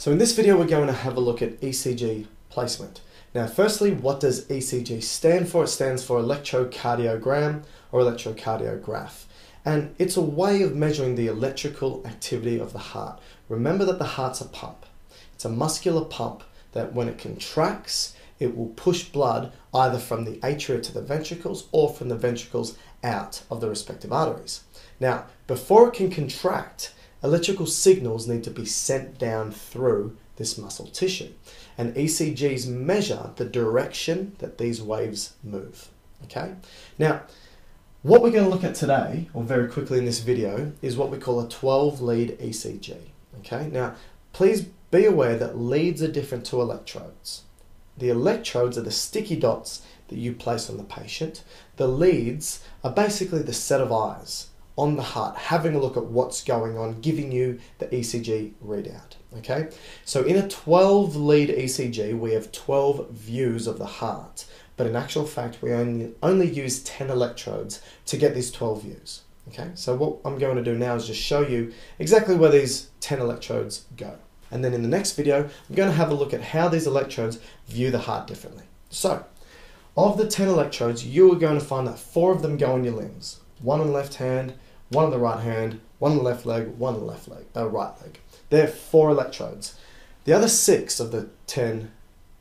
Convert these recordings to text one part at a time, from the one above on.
So in this video we're going to have a look at ECG placement. Now firstly, what does ECG stand for? It stands for electrocardiogram or electrocardiograph. And it's a way of measuring the electrical activity of the heart. Remember that the heart's a pump. It's a muscular pump that when it contracts, it will push blood either from the atria to the ventricles or from the ventricles out of the respective arteries. Now, before it can contract, electrical signals need to be sent down through this muscle tissue. And ECGs measure the direction that these waves move. Okay? Now, what we're going to look at today, or very quickly in this video, is what we call a 12 lead ECG. Okay? Now, please be aware that leads are different to electrodes. The electrodes are the sticky dots that you place on the patient. The leads are basically the set of eyes on the heart, having a look at what's going on, giving you the ECG readout. Okay, so in a 12 lead ECG, we have 12 views of the heart, but in actual fact, we only, only use 10 electrodes to get these 12 views. Okay, so what I'm going to do now is just show you exactly where these 10 electrodes go. And then in the next video, I'm going to have a look at how these electrodes view the heart differently. So, of the 10 electrodes, you are going to find that four of them go on your limbs. One on the left hand, one on the right hand, one on the left leg, one on the left leg, uh, right leg. There are four electrodes. The other six of the 10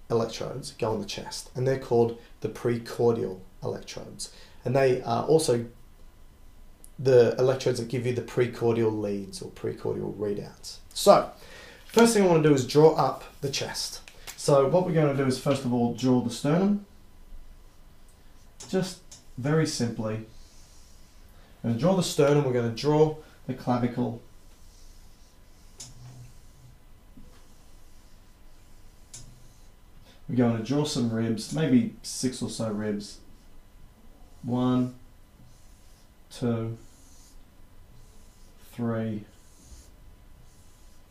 electrodes go on the chest, and they're called the precordial electrodes. And they are also the electrodes that give you the precordial leads or precordial readouts. So, first thing I want to do is draw up the chest. So what we're going to do is first of all draw the sternum. Just very simply we're going to draw the sternum, we're going to draw the clavicle. We're going to draw some ribs, maybe six or so ribs. One, two, three,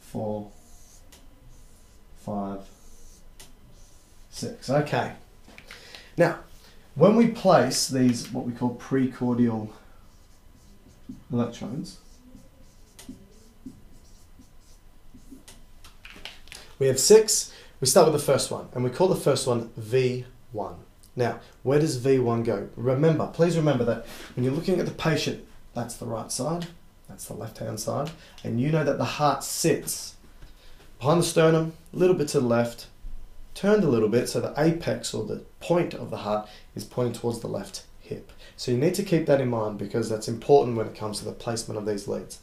four, five, six. Okay. Now, when we place these, what we call precordial electrons. We have six. We start with the first one, and we call the first one V1. Now, where does V1 go? Remember, please remember that when you're looking at the patient, that's the right side, that's the left hand side, and you know that the heart sits behind the sternum, a little bit to the left, turned a little bit so the apex or the point of the heart is pointing towards the left hip. So you need to keep that in mind because that's important when it comes to the placement of these leads,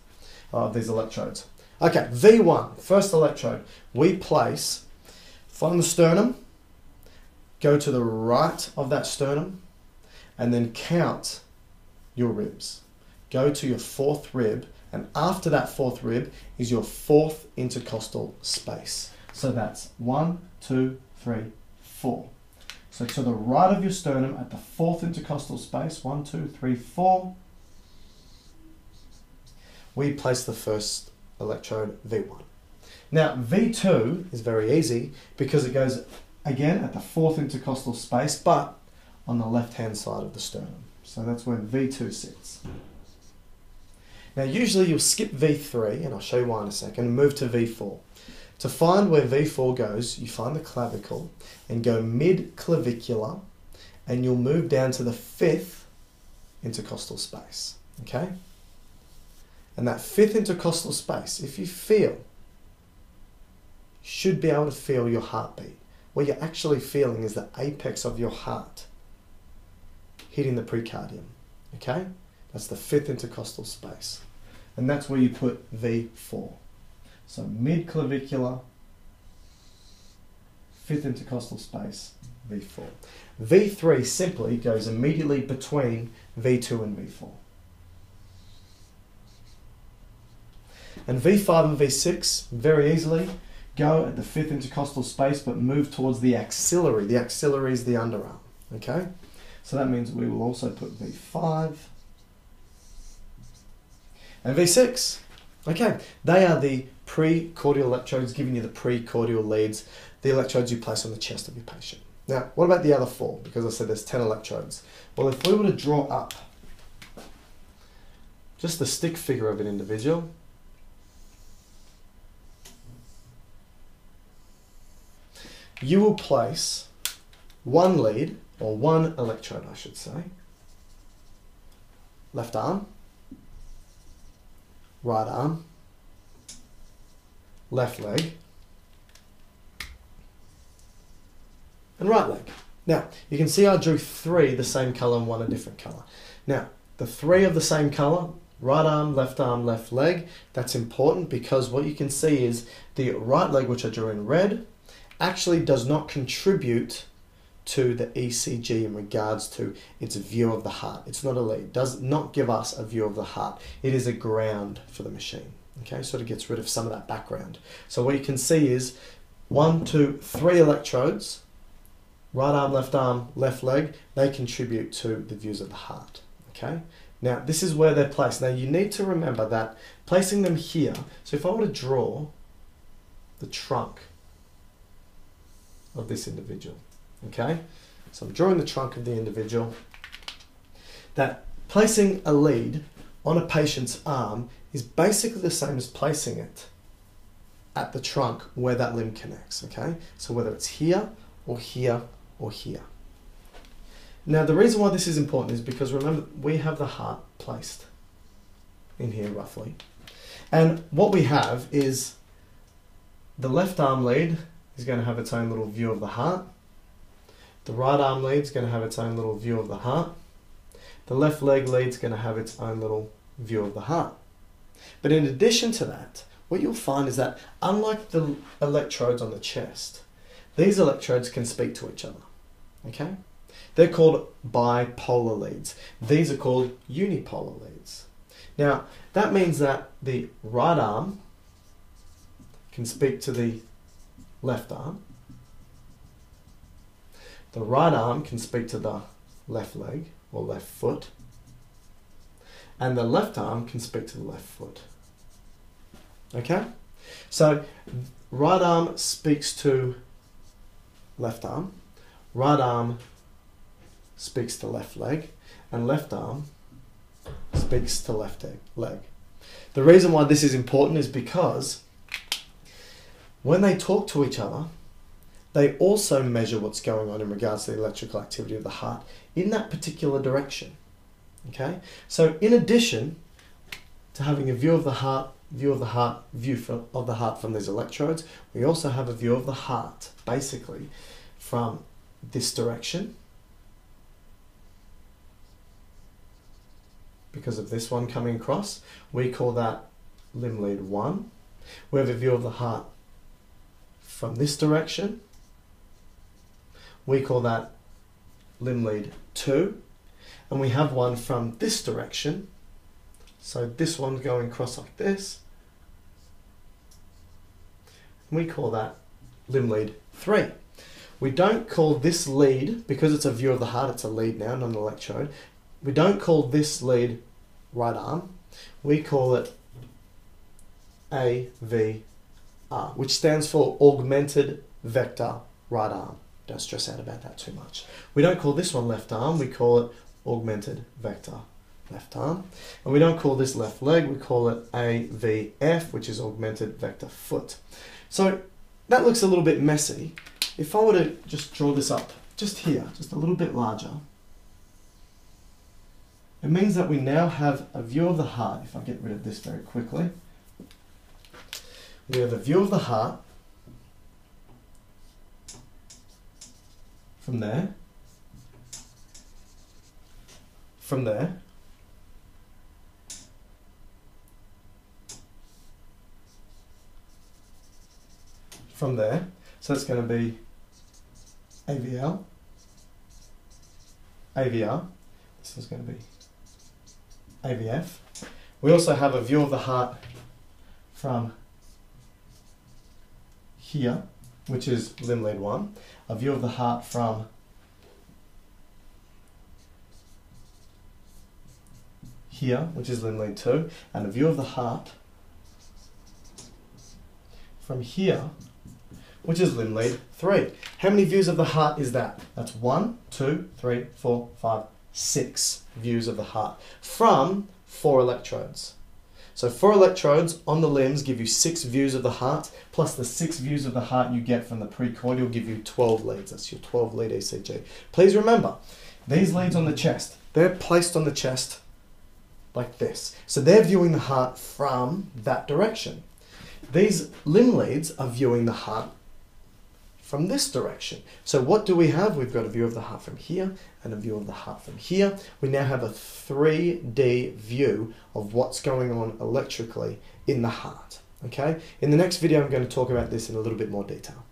uh, of these electrodes. Okay, V1, first electrode, we place, find the sternum, go to the right of that sternum, and then count your ribs. Go to your fourth rib, and after that fourth rib is your fourth intercostal space. So that's one, two, three, four. So to the right of your sternum at the fourth intercostal space, one, two, three, four, we place the first electrode V1. Now V2 is very easy because it goes again at the fourth intercostal space, but on the left hand side of the sternum. So that's where V2 sits. Now usually you'll skip V3, and I'll show you why in a second, and move to V4. To find where V4 goes, you find the clavicle and go mid clavicular, and you'll move down to the fifth intercostal space. Okay? And that fifth intercostal space, if you feel, should be able to feel your heartbeat. What you're actually feeling is the apex of your heart hitting the precordium. Okay? That's the fifth intercostal space. And that's where you put V4. So mid clavicular, fifth intercostal space, V4. V3 simply goes immediately between V2 and V4. And V5 and V6 very easily go at the fifth intercostal space but move towards the axillary. The axillary is the underarm. Okay? So that means we will also put V5 and V6. Okay, they are the precordial electrodes, giving you the precordial leads, the electrodes you place on the chest of your patient. Now, what about the other four? Because I said there's 10 electrodes. Well, if we were to draw up just the stick figure of an individual, you will place one lead, or one electrode, I should say, left arm, right arm, left leg, and right leg. Now, you can see I drew three the same colour and one a different colour. Now, the three of the same colour, right arm, left arm, left leg, that's important because what you can see is the right leg, which I drew in red, actually does not contribute to the ECG in regards to its view of the heart. It's not a lead, does not give us a view of the heart. It is a ground for the machine. Okay, sort of gets rid of some of that background. So what you can see is one, two, three electrodes right arm, left arm, left leg, they contribute to the views of the heart. Okay? Now, this is where they're placed. Now, you need to remember that placing them here, so if I were to draw the trunk of this individual, okay? So I'm drawing the trunk of the individual, that placing a lead on a patient's arm is basically the same as placing it at the trunk where that limb connects, okay? So whether it's here or here or here. Now, the reason why this is important is because remember, we have the heart placed in here roughly. And what we have is the left arm lead is going to have its own little view of the heart. The right arm lead is going to have its own little view of the heart. The left leg lead is going to have its own little view of the heart. But in addition to that, what you'll find is that unlike the electrodes on the chest, these electrodes can speak to each other. Okay? They're called bipolar leads. These are called unipolar leads. Now, that means that the right arm can speak to the left arm. The right arm can speak to the left leg or left foot. And the left arm can speak to the left foot. Okay? So, right arm speaks to left arm, right arm speaks to left leg, and left arm speaks to left leg. The reason why this is important is because when they talk to each other, they also measure what's going on in regards to the electrical activity of the heart in that particular direction. Okay? So in addition to having a view of the heart, view of the heart, view of the heart from these electrodes, we also have a view of the heart, basically, from this direction because of this one coming across. We call that limb lead 1. We have a view of the heart from this direction. We call that limb lead 2. And we have one from this direction. So this one's going across like this. We call that limb lead 3. We don't call this lead, because it's a view of the heart, it's a lead now, not an electrode. We don't call this lead right arm. We call it AVR, which stands for Augmented Vector Right Arm. Don't stress out about that too much. We don't call this one left arm, we call it Augmented Vector left arm. And we don't call this left leg, we call it AVF, which is Augmented Vector Foot. So that looks a little bit messy. If I were to just draw this up, just here, just a little bit larger, it means that we now have a view of the heart. If I get rid of this very quickly, we have a view of the heart from there, from there, from there. So it's going to be AVL, AVR. This is going to be AVF. We also have a view of the heart from here, which is limb lead 1, a view of the heart from here, which is limb lead 2, and a view of the heart from here, which is limb lead 3. How many views of the heart is that? That's one, two, three, four, five, six views of the heart from four electrodes. So four electrodes on the limbs give you six views of the heart, plus the six views of the heart you get from the precordial give you 12 leads. That's your 12 lead ECG. Please remember, these leads on the chest, they're placed on the chest like this. So they're viewing the heart from that direction. These limb leads are viewing the heart from this direction. So what do we have? We've got a view of the heart from here and a view of the heart from here. We now have a 3D view of what's going on electrically in the heart. Okay? In the next video, I'm going to talk about this in a little bit more detail.